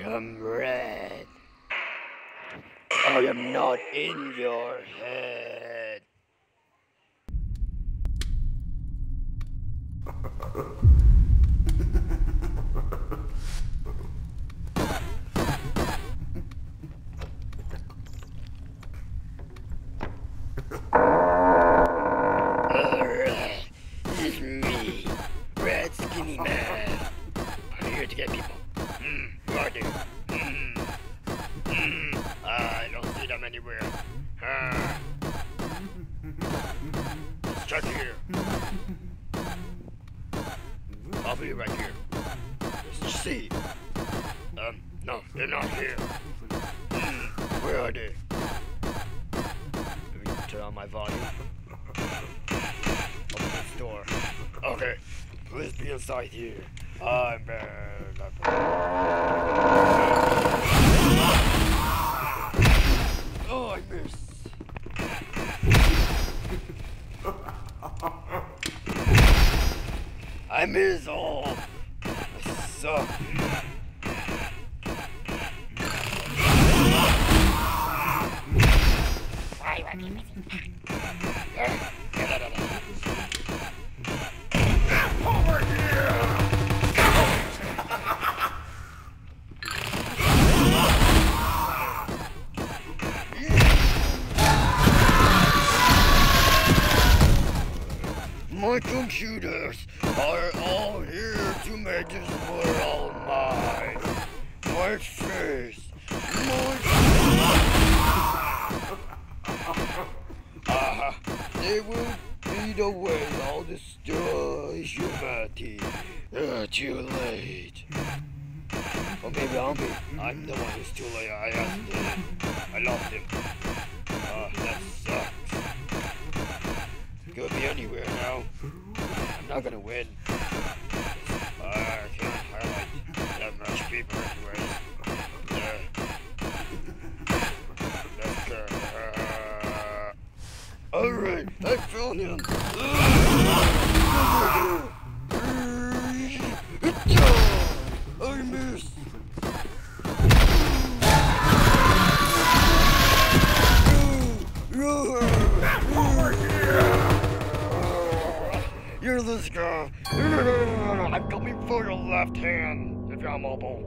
am red. I am not in your head. This is me, Red Skinny Man. I'm here to get people. Are they? Hmm, hmm, I don't see them anywhere. Ah. Let's check here. I'll be right here. Let's see. Um, no, they're not here. Hmm, where are they? Let me turn on my volume. Open this door. Okay, please be inside here. I'm Oh, I missed. I miss all. I suck. My computers are all here to make this world mine. My face, my Ah, they will beat away all this destroy humanity. Uh, too late. Oh, maybe. I'm the one who's too late. I asked. Anywhere now. I'm not gonna win. I can't that much people anyways. Yeah. Uh, Alright, I found him. I missed. You're this guy. I'm coming for your left hand if you're mobile.